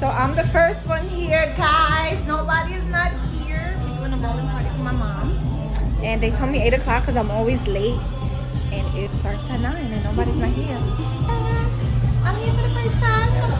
So I'm the first one here, guys. Nobody is not here. We're doing a bowling party for my mom. And they told me 8 o'clock because I'm always late. And it starts at 9 and nobody's not here. I'm here for the first time, so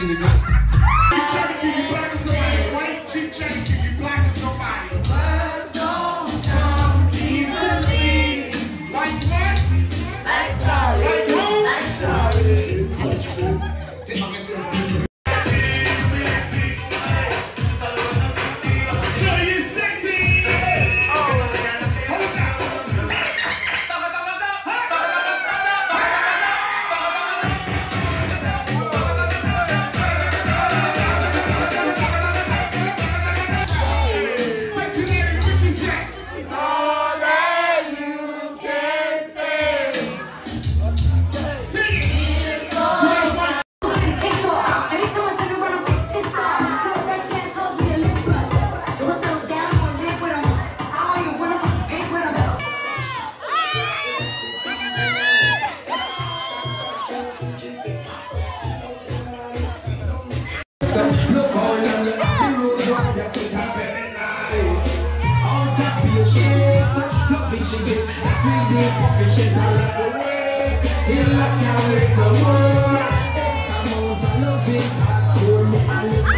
Obrigado. Days sufficient, I love the way. I can't amount of hold me.